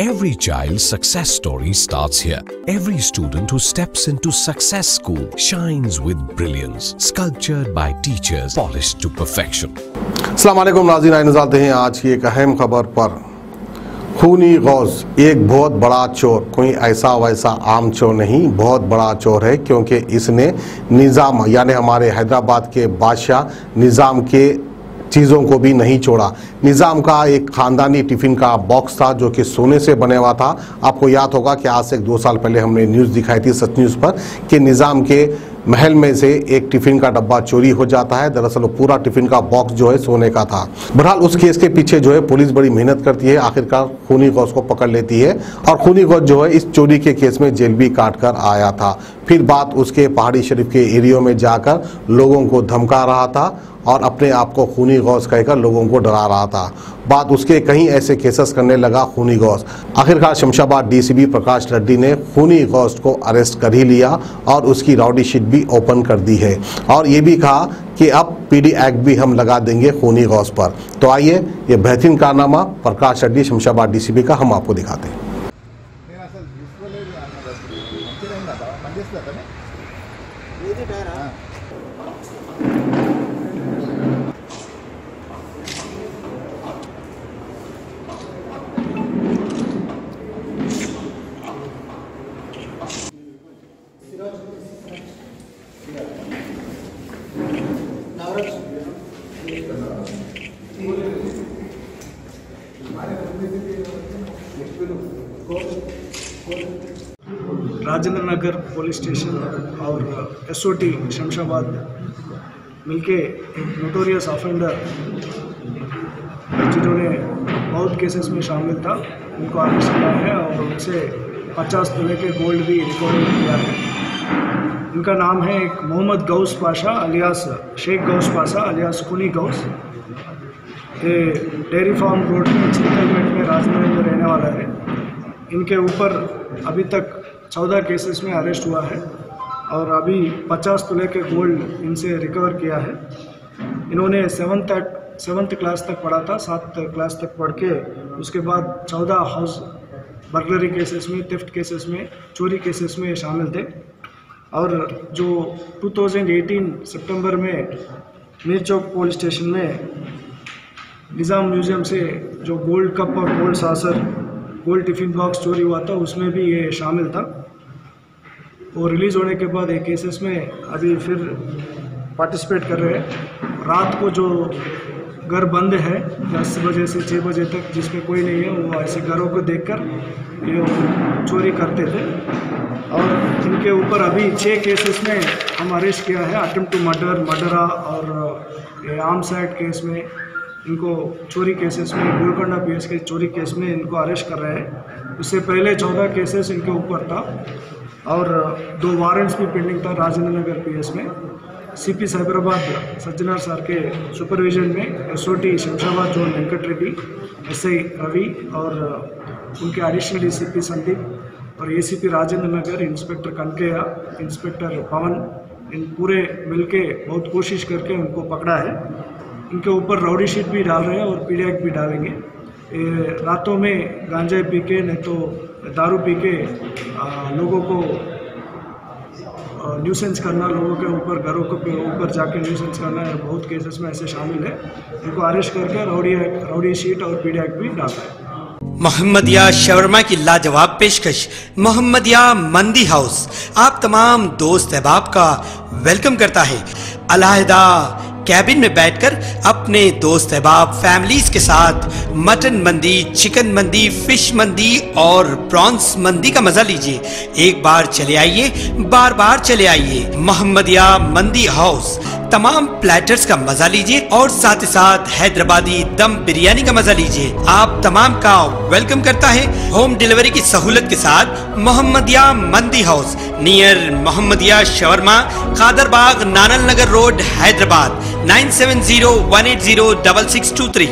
Every child's success story starts here. Every student who steps into Success School shines with brilliance, sculptured by teachers polished to perfection. अल्लाम नाजीन आए नजारते हैं आज की एक अहम खबर पर खूनी गौज एक बहुत बड़ा चोर कोई ऐसा वैसा आम चोर नहीं बहुत बड़ा चोर है क्योंकि इसने निज़ाम यानी हमारे हैदराबाद के बादशाह निज़ाम के चीज़ों को भी नहीं छोड़ा। निज़ाम का एक ख़ानदानी टिफ़िन का बॉक्स था जो कि सोने से बने हुआ था। आपको याद होगा कि आज से एक दो साल पहले हमने न्यूज़ दिखाई थी सच न्यूज़ पर कि निज़ाम के महल में से एक टिफ़िन का डब्बा चोरी हो जाता है। दरअसल पूरा टिफ़िन का बॉक्स जो है सोने का था। बहरहाल उस केस के पीछे जो है पुलिस बड़ी मेहनत करती है। आखिरकार खूनी गौस को पकड़ लेती है और खूनी गौस जो है इस चोरी के केस में जेल भी काट कर आया था। फिर बात उसके पहाड़ी शरीफ के एरियो में जाकर लोगों को धमका रहा था और अपने आप को खूनी गौस कहकर लोगों को डरा रहा था बाद उसके कहीं ऐसे केसेस करने लगा खूनी गौस आखिरकार शमशाबाद डीसीपी प्रकाश रेड्डी ने खूनी गौस को अरेस्ट कर ही लिया और उसकी राउडी शीट भी ओपन कर दी है और ये भी कहा कि अब पीडी एक्ट भी हम लगा देंगे खूनी गौस पर तो आइए ये बेहतरीन कारनामा प्रकाश रेड्डी शमशाबाद डीसीपी का हम आपको दिखाते हैं राजेंद्र नगर पुलिस स्टेशन और एस एसओटी शमशाबाद मिलके एक नोटोरियस ऑफेंडर जिन्होंने बहुत केसेस में शामिल था, उनको अरेस्ट किया है और उनसे 50 तोले के गोल्ड भी रिकवर किया है। इनका नाम है एक मोहम्मद गौस पाशा अलियास शेख गौस पाशा अलियास कुनी गौस। ये डेयरी फार्म रोड चिंतलमेट में राजनगर में रहने वाला है, इनके ऊपर अभी तक चौदह केसेस में अरेस्ट हुआ है और अभी पचास तोले के गोल्ड इनसे रिकवर किया है। इन्होंने सेवन्थ तक सेवन्थ क्लास तक पढ़ा था, सात क्लास तक पढ़ के उसके बाद चौदह हाउस बर्गलरी केसेस में थेफ्ट केसेस में, चोरी केसेस में शामिल थे। और जो 2018 सितंबर में मीर चौक पुलिस स्टेशन में निज़ाम म्यूज़ियम से जो गोल्ड कप और gold saucer, gold tiffin box चोरी हुआ था, उसमें भी ये शामिल था। वो रिलीज़ होने के बाद ये केसेस में अभी फिर पार्टिसिपेट कर रहे हैं। रात को जो घर बंद है, दस बजे से छः बजे तक, जिसमें कोई नहीं है, वो ऐसे घरों को देखकर ये चोरी करते थे। और इनके ऊपर अभी छः केसेस में हम अरेस्ट किया है अटेम्प्ट टू मर्डर मर्डरा और आर्म्स एक्ट केस में। इनको चोरी केसेस में गोलकोंडा पीएस के चोरी केस में इनको अरेस्ट कर रहे हैं। उससे पहले चौदह केसेस इनके ऊपर था और दो वारंट्स भी पेंडिंग था राजेंद्र नगर पीएस में। सीपी साइबराबाद सज्जनार सर के सुपरविजन में SOT Shamshabad zone Venkat Reddy SI Ravi और उनके एडिशनल डीसीपी संदीप और ACP Rajendra Nagar inspector Kanakaiah inspector Pavan, इन पूरे मिलके बहुत कोशिश करके उनको पकड़ा है। इनके ऊपर राउडी शीट भी डाल रहे हैं और पीडीएक भी डालेंगे। रातों में गांजा पी के नहीं तो दारू पी के लोगों को न्यूसेंस करना, लोगों के ऊपर, घरों के ऊपर जाके न्यूसेंस करना है। बहुत केसेस में ऐसे शामिल है। इनको अरेस्ट करके राउडी राउडी शीट और पीडीएक भी डाल हैं। मोहम्मदिया शवर्मा की लाजवाब पेशकश मोहम्मदिया मंदी हाउस। आप तमाम दोस्त अहबाब का वेलकम करता है। अलहदा कैबिन में बैठकर अपने दोस्त अहबाब फैमिलीज़ के साथ मटन मंदी चिकन मंदी फ़िश मंदी और प्रॉन्स मंदी का मज़ा लीजिए। एक बार चले आइए, बार बार चले आइए। मोहम्मदिया मंदी हाउस। तमाम प्लेटर्स का मज़ा लीजिए और साथ ही साथ हैदराबादी दम बिरयानी का मज़ा लीजिए। आप तमाम का वेलकम करता है होम डिलीवरी की सहूलत के साथ Mohammadia Mandi house. Near Mohammadia shawarma Qadarbagh Nanal Nagar road, Hyderabad. Nine seven zero one eight zero double six two three.